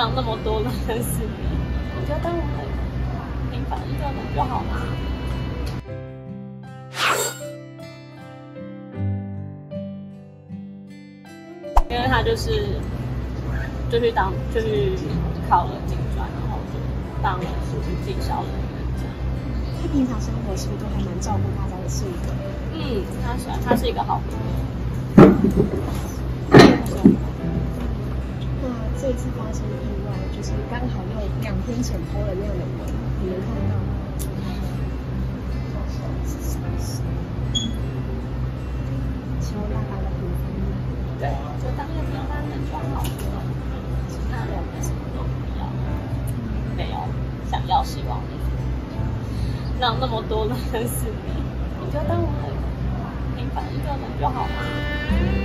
让那么多人认识你，你就当我很平凡一个人就好了？因为他就是就去当就去考了警专，然后就当了属于警校人员这样。他平常生活是不是都还蛮照顾大家的？是一个，嗯，他是他是一个好那这一次发生意外，就是刚好又两天前抛了那样的文，你能看到吗？希望大家的平凡一点。对，就当个平凡人就好了，其他人什么都不要，没有想要希望你，让那么多人认识你，你就当我很平凡一个人就好了。